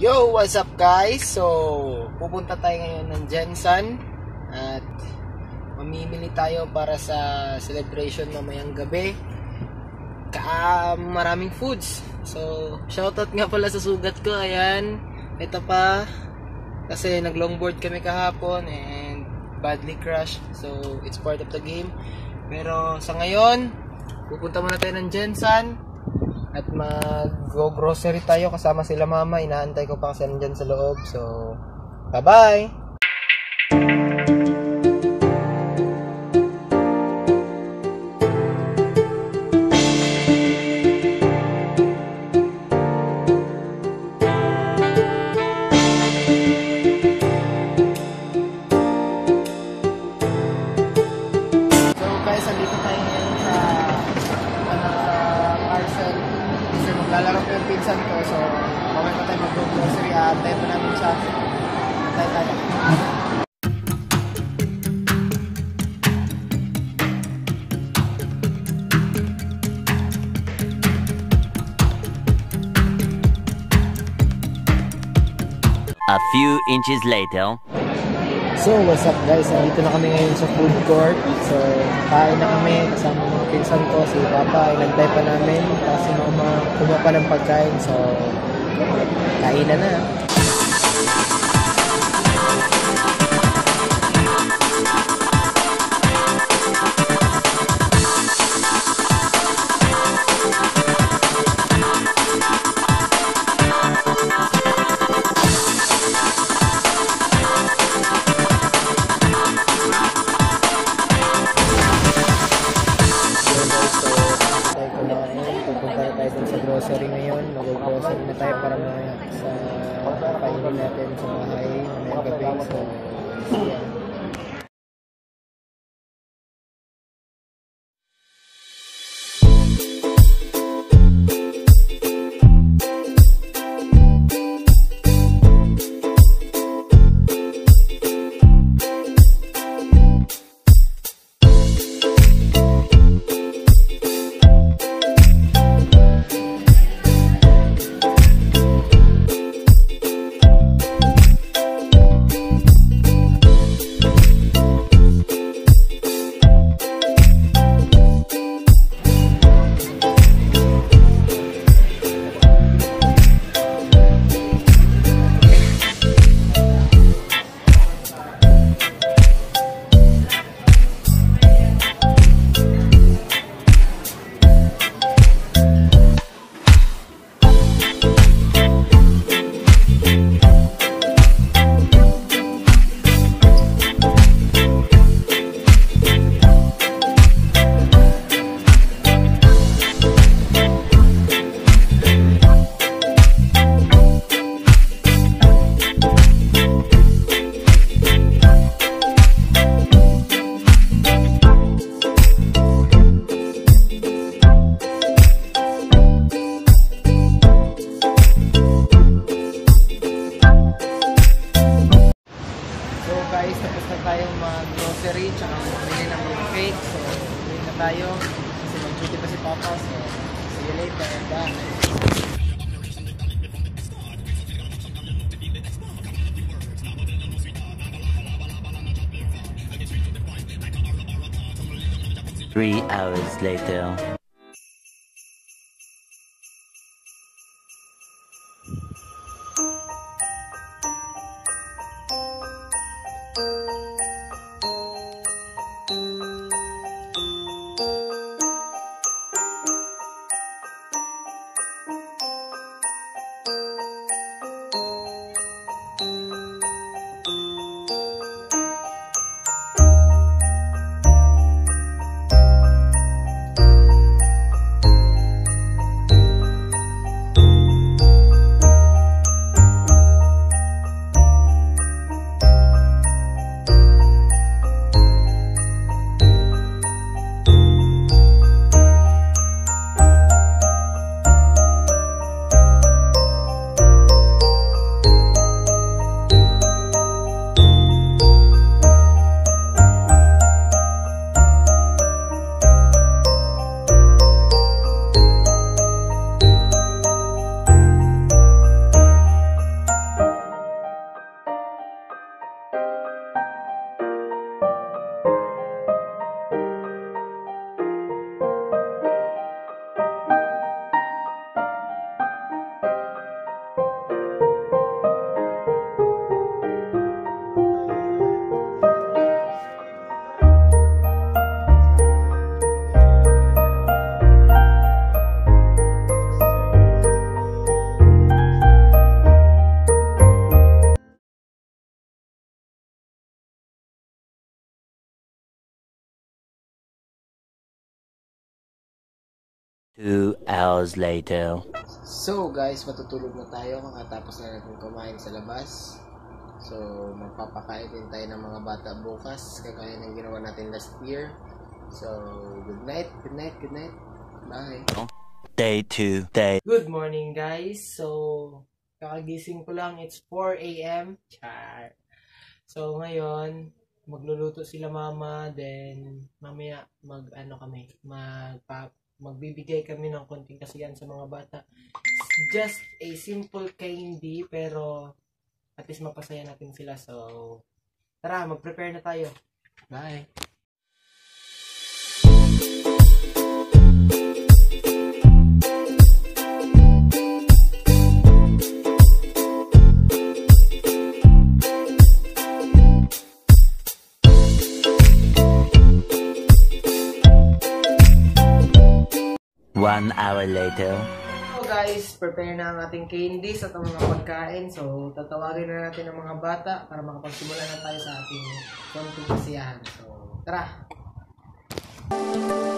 Yo, what's up guys? So, pupunta tayo ngayon ng Jensen at mamimili tayo para sa celebration mamayang gabi. Ka maraming foods. So, shoutout nga pala sa sugat ko. Ayan, ito pa. Kasi nag-longboard kami kahapon and badly crashed. So, it's part of the game. Pero sa ngayon, pupunta muna tayo ng Jensen at mag-grocery tayo kasama sila mama. Inaantay ko pa kasi nandyan sa loob. So, bye-bye! Yung pinsan ko. So mamaya pa tayo mag-grocery at tayo pa namin siya tayo tayo A few inches later. So what's up guys, andito na kami ngayon sa food court. So kain na kami. Kasama mga pinsan ko. Si Papa ay nagtay pa namin. Kasi mama kumuha pa ng pagkain. So kainan na grocery ngayon. Mag-grocery na tayo para ma sa kainin natin sa bahay na gabi. So, yeah. Tayo kasi mag-duty pa si Papa. So, see you later. Bye. Three hours later. Two hours later. So guys, matutulog na tayo kakatapos na natin kumain sa labas. So, magpapakain din tayo ng mga bata bukas, kagaya ng ginawa natin last year. So, good night, good night, good night. Bye. Day two. Day. Good morning guys. So, kakagising ko lang. It's 4 a.m. Char. So, ngayon, magluluto sila mama. Then, mamaya, mag, ano kami, magpa, magbibigay kami ng konting kasiyahan sa mga bata. Just a simple candy, pero at least mapasaya natin sila. So, tara, mag-prepare na tayo. Bye! One hour later. So guys, prepare na ang ating candies at ang mga pagkain. So, tatawagin na natin ang mga bata para makapagsimula na tayo sa ating konting. So, tara!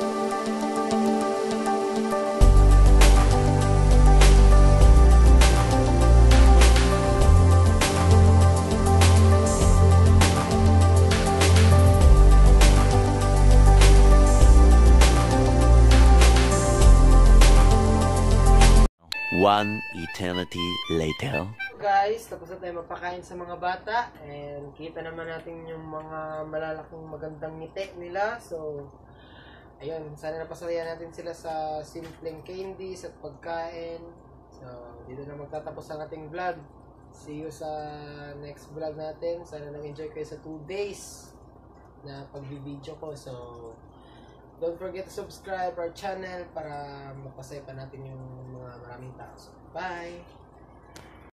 One eternity later. Guys, tapos na tayo magpakain sa mga bata. And kita naman natin yung mga malalaking magandang ngiti nila. So, ayun, sana napasaya natin sila sa simpleng candies at pagkain. So, dito na magtatapos ang ating vlog. See you sa next vlog natin. Sana nag-enjoy kayo sa 2 days na pag-video ko. So, don't forget to subscribe our channel para mapasaya pa natin yung mga maraming tao. Bye!